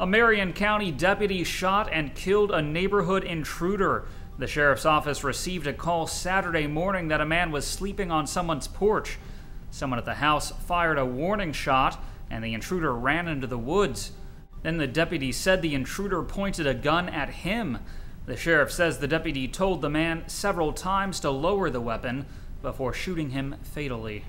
A Marion County deputy shot and killed a neighborhood intruder. The sheriff's office received a call Saturday morning that a man was sleeping on someone's porch. Someone at the house fired a warning shot, and the intruder ran into the woods. Then the deputy said the intruder pointed a gun at him. The sheriff says the deputy told the man several times to lower the weapon before shooting him fatally.